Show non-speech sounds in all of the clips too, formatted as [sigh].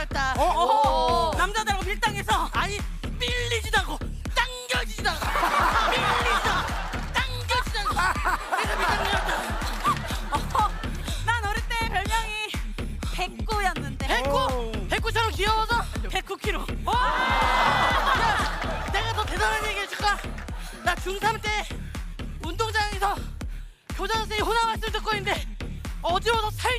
밀당녀였다. 어? 어? 남자들하고 밀당해서 아니 밀리지도 않고 당겨지지도 않고 밀리지도 않고 당겨지지도 않고 그래서 밀당녀였다. 난 어릴 때 별명이 백구였는데. 백구 백구처럼 귀여워서 백구키로. 야, 내가 더 대단한 얘기 해줄까? 나 중3 때 운동장에서 교장 선생님 호남 말씀 듣고 있는데 어지러워서 살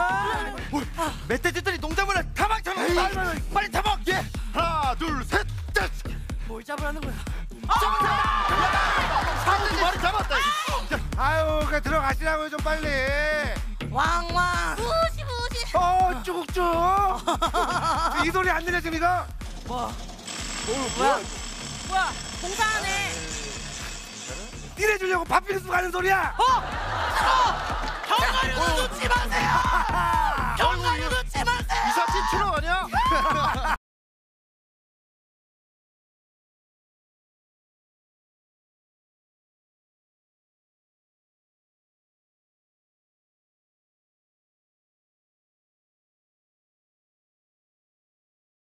아, 멧돼지들이 농작물을 다 망쳐놓고 빨리 잡아. 예. 하나 둘셋 뭘 잡으라는 거야? 사람들이 말이 잡았다 아유, 그 들어가시라고요 좀 빨리. 왕왕. 무시 무시 어, 쭉쭉. [laughs] 이 소리 안 들려 지금 이거? 뭐? 뭐야? 뭐야 공사하네. 띠내 주려고 밥 필수 가는 소리야. 어?